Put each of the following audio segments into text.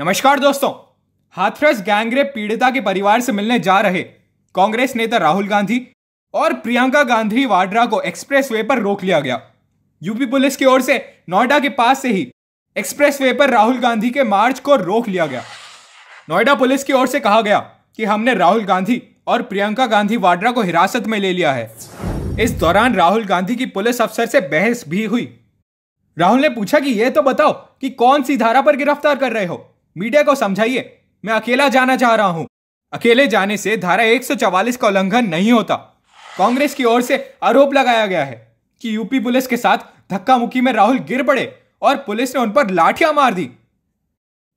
नमस्कार दोस्तों, हाथरस गैंगरेप पीड़िता के परिवार से मिलने जा रहे कांग्रेस नेता राहुल गांधी और प्रियंका गांधी वाड्रा को एक्सप्रेस वे पर रोक लिया गया। यूपी पुलिस की ओर से नोएडा के पास से ही एक्सप्रेस वे पर राहुल गांधी के मार्च को रोक लिया गया। नोएडा पुलिस की ओर से कहा गया कि हमने राहुल गांधी और प्रियंका गांधी वाड्रा को हिरासत में ले लिया है। इस दौरान राहुल गांधी की पुलिस अफसर से बहस भी हुई। राहुल ने पूछा कि यह तो बताओ कि कौन सी धारा पर गिरफ़्तार कर रहे हो? मीडिया को समझाइए। मैं अकेला जाना चाह रहा हूँ। अकेले जाने से धारा 144 का उल्लंघन नहीं होता। कांग्रेस की ओर से आरोप लगाया गया है कि यूपी पुलिस के साथ धक्का मुक्की में राहुल गिर पड़े और पुलिस ने उन पर लाठियाँ मार दी।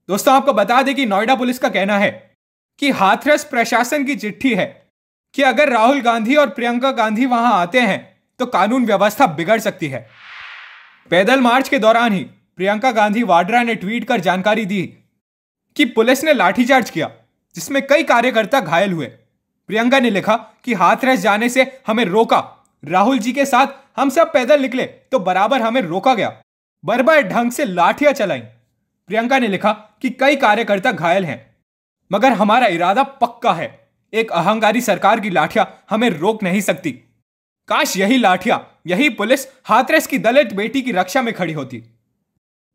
दोस्तों, आपको बता दें कि नोएडा पुलिस का कहना है कि हाथरस प्रशासन की चिट्ठी है कि अगर राहुल गांधी और प्रियंका गांधी वहाँ आते हैं तो कानून व्यवस्था बिगड़ सकती है। पैदल मार्च के दौरान ही प्रियंका गांधी वाड्रा ने ट्वीट कर जानकारी दी कि पुलिस ने लाठीचार्ज किया, जिसमें कई कार्यकर्ता घायल हुए। प्रियंका ने लिखा कि हाथरस जाने से हमें रोका। राहुल जी के साथ हम सब पैदल निकले तो बराबर हमें रोका गया। बर्बर ढंग से लाठियाँ चलाई। प्रियंका ने लिखा कि कई कार्यकर्ता घायल हैं, मगर हमारा इरादा पक्का है। एक अहंकारी सरकार की लाठियाँ हमें रोक नहीं सकती। काश यही लाठियाँ, यही पुलिस हाथरस की दलित बेटी की रक्षा में खड़ी होती।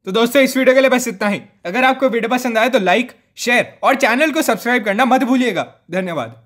तो दोस्तों, इस वीडियो के लिए बस इतना ही। अगर आपको वीडियो पसंद आए तो लाइक शेयर और चैनल को सब्सक्राइब करना मत भूलिएगा। धन्यवाद।